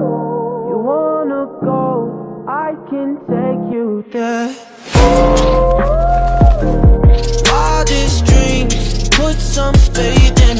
You wanna go, I can take you there. Wildest dreams, put some faith in